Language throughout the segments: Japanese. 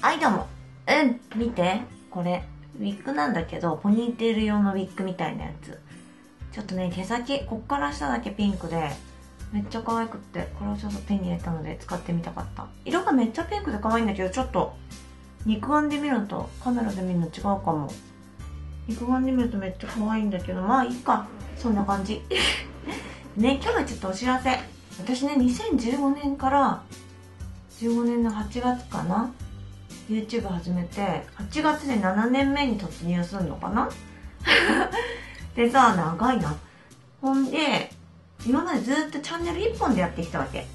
はいどうも。うん、見て。これ、ウィッグなんだけど、ポニーテール用のウィッグみたいなやつ。ちょっとね、毛先、こっから下だけピンクで、めっちゃ可愛くって、これをちょっと手に入れたので使ってみたかった。色がめっちゃピンクで可愛いんだけど、ちょっと、肉眼で見るのとカメラで見るの違うかも。肉眼で見るとめっちゃ可愛いんだけど、まあいいか。そんな感じ。ね、今日はちょっとお知らせ。私ね、2015年から、15年の8月かな YouTube 始めて8月で7年目に突入するのかな？でさ長いな。ほんで今までずっとチャンネル1本でやってきたわけ。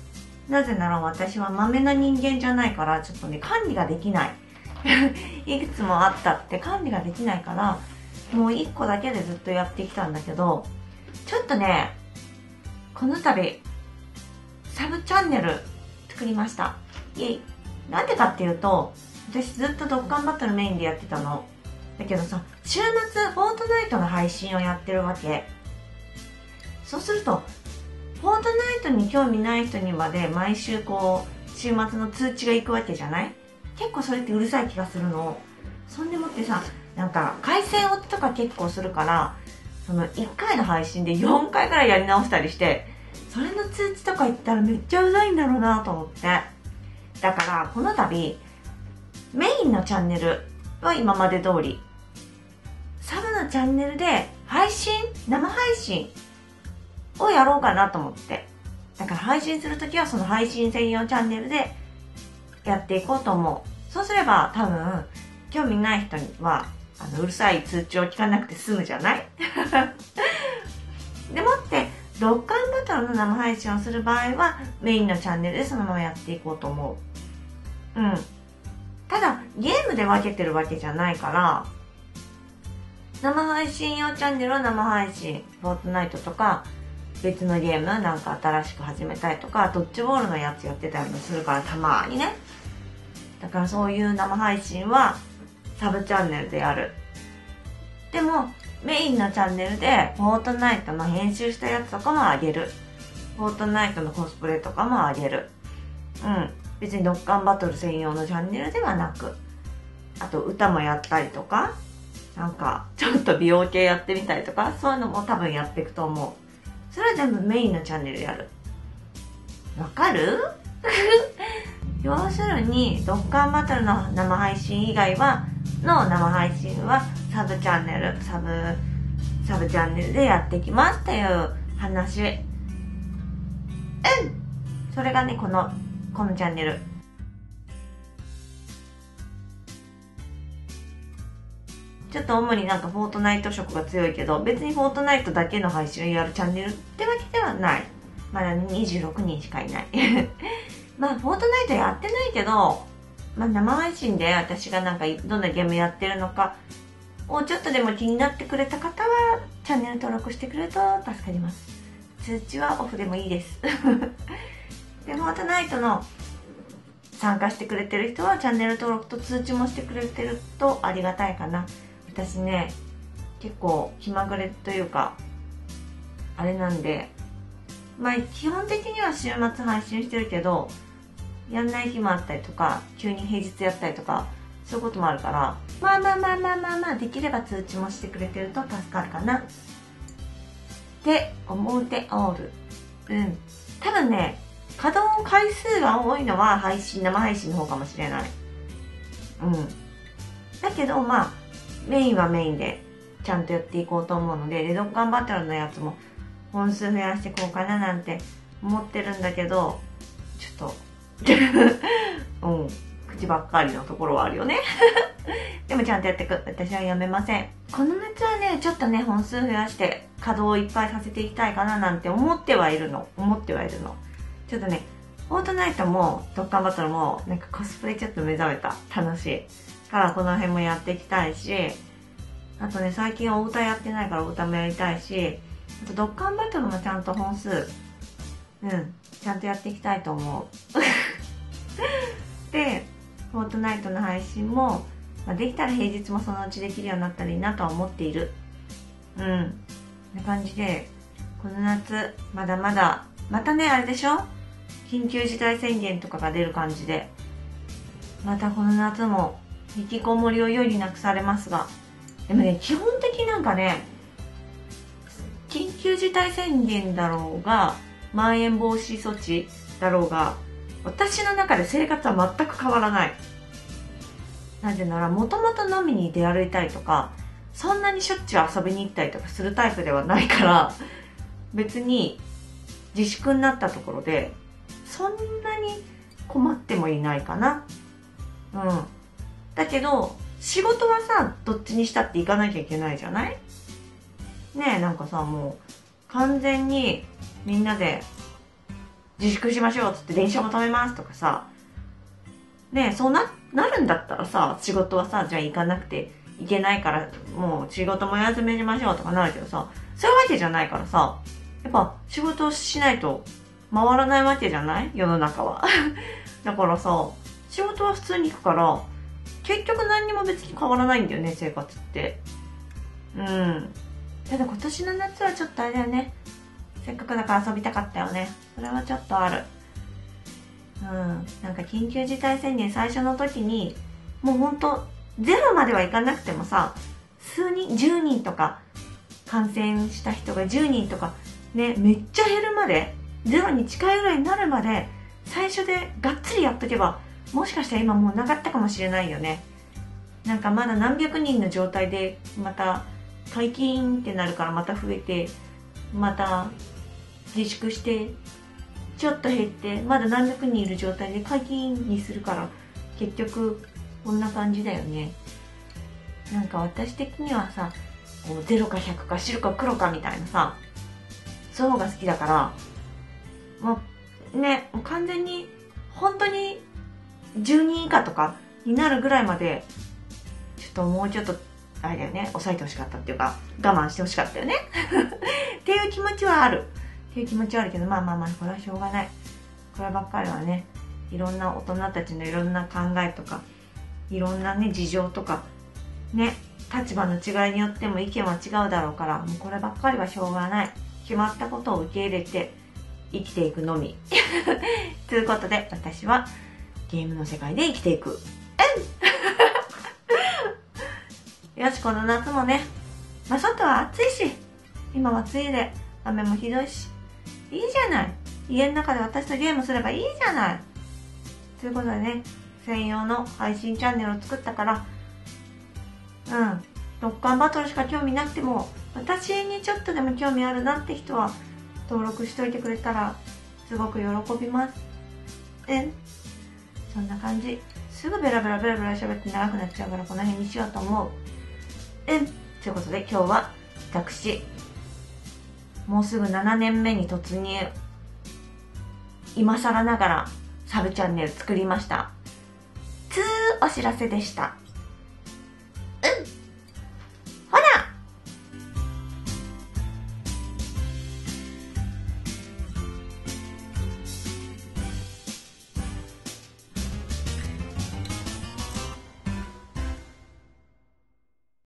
なぜなら私はマメな人間じゃないからちょっとね管理ができない。いくつもあったって管理ができないからもう1個だけでずっとやってきたんだけどちょっとねこの度サブチャンネル作りました。イエイ。なんでかっていうと私ずっとドッカンバトルメインでやってたの。だけどさ週末フォートナイトの配信をやってるわけ。そうするとフォートナイトに興味ない人にまで毎週こう週末の通知が行くわけじゃない？結構それってうるさい気がするの。そんでもってさなんか回線落ちとか結構するからその1回の配信で4回ぐらいやり直したりしてそれの通知とか言ったらめっちゃうざいんだろうなと思って。だからこの度メインのチャンネルは今まで通りサブのチャンネルで配信生配信をやろうかなと思って。だから配信するときはその配信専用チャンネルでやっていこうと思う。そうすれば多分興味ない人にはあのうるさい通知を聞かなくて済むじゃない？でもってドッカンバトルの生配信をする場合はメインのチャンネルでそのままやっていこうと思う。うん。ゲームで分けてるわけじゃないから生配信用チャンネルは生配信フォートナイトとか別のゲームはなんか新しく始めたいとかドッジボールのやつやってたりもするからたまにね。だからそういう生配信はサブチャンネルでやる。でもメインのチャンネルでフォートナイトの編集したやつとかもあげる。フォートナイトのコスプレとかもあげる。うん。別にドッカンバトル専用のチャンネルではなく。あと歌もやったりとかなんかちょっと美容系やってみたりとかそういうのも多分やっていくと思う。それは全部メインのチャンネルやる。わかる？要するにドッカンバトルの生配信以外はの生配信はサブチャンネルサブサブチャンネルでやっていきますっていう話。うん。それがねこのこのチャンネル。ちょっと主になんかフォートナイト色が強いけど別にフォートナイトだけの配信をやるチャンネルってわけではない。まだ26人しかいない。まあフォートナイトやってないけど、まあ、生配信で私がなんかどんなゲームやってるのかをちょっとでも気になってくれた方はチャンネル登録してくれると助かります。通知はオフでもいいです。でフォートナイトの参加してくれてる人はチャンネル登録と通知もしてくれてるとありがたいかな。私ね結構気まぐれというかあれなんでまあ基本的には週末配信してるけどやんない日もあったりとか急に平日やったりとかそういうこともあるからまあまあまあまあまあまあできれば通知もしてくれてると助かるかな。って思うておる。うん。多分ね稼働回数が多いのは配信生配信の方かもしれない。うん。だけどまあメインはメインでちゃんとやっていこうと思うのでレドッカンバトルのやつも本数増やしていこうかななんて思ってるんだけどちょっと うん口ばっかりのところはあるよね。でもちゃんとやっていく。私はやめません。この夏はねちょっとね本数増やして稼働をいっぱいさせていきたいかななんて思ってはいるの。思ってはいるの。ちょっとねフォートナイトもドッカンバトルもなんかコスプレちょっと目覚めた。楽しい。からこの辺もやっていきたいしあとね最近お歌やってないからお歌もやりたいしあとドッカンバトルもちゃんと本数うんちゃんとやっていきたいと思う。でフォートナイトの配信も、まあ、できたら平日もそのうちできるようになったらいいなとは思っている。うん。こんな感じでこの夏まだまだまたねあれでしょ？緊急事態宣言とかが出る感じで。またこの夏も引きこもりを余儀なくされますがでもね基本的なんかね緊急事態宣言だろうがまん延防止措置だろうが私の中で生活は全く変わらない。なぜならもともと飲みに出歩いたりとかそんなにしょっちゅう遊びに行ったりとかするタイプではないから別に自粛になったところでそんなに困ってもいないかな。うん。だけど仕事はさどっちにしたって行かなきゃいけないじゃない？ねえなんかさもう完全にみんなで自粛しましょうっつって電車も止めますとかさ。ねえそうななるんだったらさ仕事はさじゃあ行かなくていけないからもう仕事も休みましょうとかなるけどさそういうわけじゃないからさやっぱ仕事をしないと回らないわけじゃない？世の中は。だからさ仕事は普通に行くから結局何にも別に変わらないんだよね生活って。うん。ただ今年の夏はちょっとあれだよね。せっかくだから遊びたかったよね。それはちょっとある。うん。なんか緊急事態宣言最初の時にもうほんとゼロまではいかなくてもさ数人10人とか感染した人が10人とかねめっちゃ減るまでゼロに近いぐらいになるまで最初でがっつりやっとけばもしかしたら今もうなかったかもしれないよね。なんかまだ何百人の状態でまた解禁ってなるからまた増えてまた自粛してちょっと減ってまだ何百人いる状態で解禁にするから結局こんな感じだよね。なんか私的にはさこう0か100か白か黒かみたいなさそうが好きだからもうねもう完全に本当に10人以下とかになるぐらいまでちょっともうちょっとあれだよね抑えてほしかったっていうか我慢してほしかったよね。っていう気持ちはある。っていう気持ちはあるけどまあまあまあこれはしょうがない。こればっかりはねいろんな大人たちのいろんな考えとかいろんなね事情とかね立場の違いによっても意見は違うだろうからもうこればっかりはしょうがない。決まったことを受け入れて生きていくのみ。ということで私はゲームの世界で生きていく。よしこの夏もね。まあ外は暑いし。今は梅雨で。雨もひどいし。いいじゃない。家の中で私とゲームすればいいじゃない。ということでね専用の配信チャンネルを作ったから。うん。ドッカンバトルしか興味なくても私にちょっとでも興味あるなって人は登録しといてくれたらすごく喜びます。でそんな感じ。すぐベラベラベラベラ喋って長くなっちゃうからこの辺にしようと思う。うん。ということで今日は私。もうすぐ7年目に突入。今更ながらサブチャンネル作りました。つーお知らせでした。